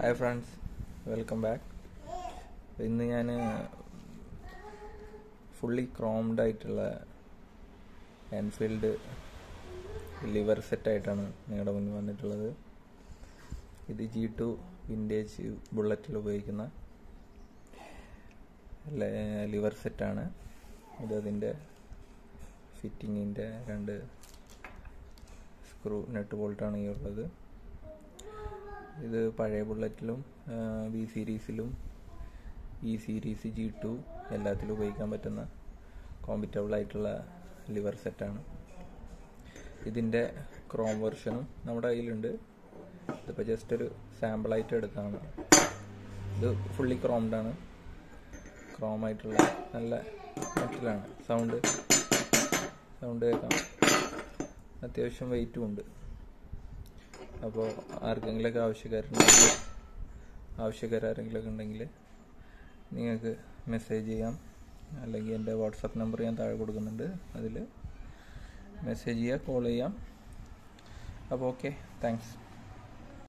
Hi friends welcome back. ഇന്ന് ഞാൻ fully ക്രോംഡ് ആയിട്ടുള്ള എൻഫീൽഡ് ലിവർ സെറ്റായിട്ടാണ് നിങ്ങളുടെ മുന്നിൽ വന്നിട്ടുള്ളത്. ഇത് ജി ടു വിന്റേജ് ബുള്ളറ്റിൽ ഉപയോഗിക്കുന്ന ലിവർ സെറ്റാണ് ഇത് അതിന്റെ ഫിറ്റിങ്ങിന്റെ രണ്ട് സ്ക്രൂ നെട്ട് ബോൾട്ടാണ് ഈ ഉള്ളത്. ഇത് പഴയ ബുള്ളറ്റിലും വി സീരീസിലും ഇ സീരീസ് ജി ടു എല്ലാത്തിലും ഉപയോഗിക്കാൻ പറ്റുന്ന കോമ്പറ്റബിൾ ആയിട്ടുള്ള ലിവർ സെറ്റാണ് ഇതിന്റെ ക്രോം വെർഷനും നമ്മുടെ കയ്യിലുണ്ട്. ഇതിപ്പോൾ ജസ്റ്റ് ഒരു സാമ്പിളായിട്ട് എടുത്താണ് ഇത് ഫുള്ളി ക്രോംഡാണ് ക്രോം ആയിട്ടുള്ള നല്ല മെറ്റലാണ് സൗണ്ട് സൗണ്ട് കേൾക്കാം. അത്യാവശ്യം വെയിറ്റും ഉണ്ട്. അപ്പോൾ ആർക്കെങ്കിലൊക്കെ ആവശ്യക്കാരുണ്ടെങ്കിൽ ആവശ്യക്കാരെങ്കിലൊക്കെ ഉണ്ടെങ്കിൽ നിങ്ങൾക്ക് മെസ്സേജ് ചെയ്യാം. അല്ലെങ്കിൽ എന്റെ വാട്സപ്പ് നമ്പർ ഞാൻ താഴെ കൊടുക്കുന്നുണ്ട്. അതിൽ മെസ്സേജ് ചെയ്യുക കോൾ ചെയ്യാം. അപ്പോൾ ഓക്കെ താങ്ക്സ്